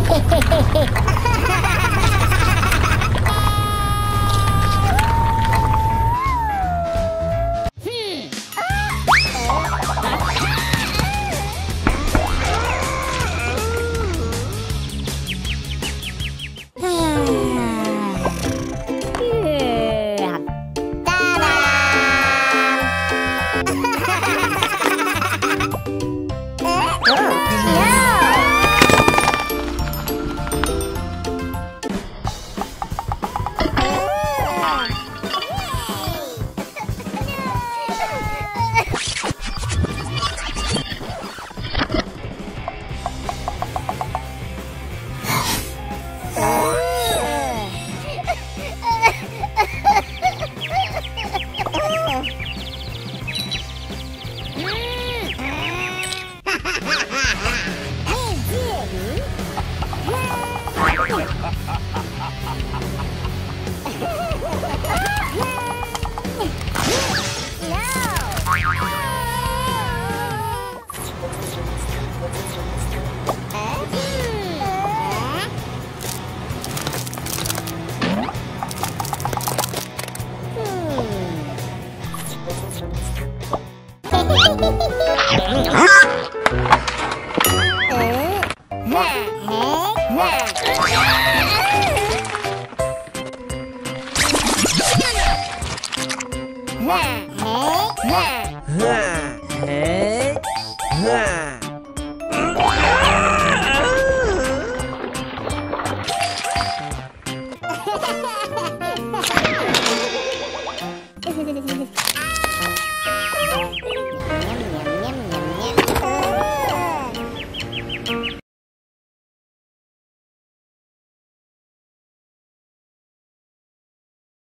ほほほほ。Huh? Huh? Huh? Ha ha ha ha!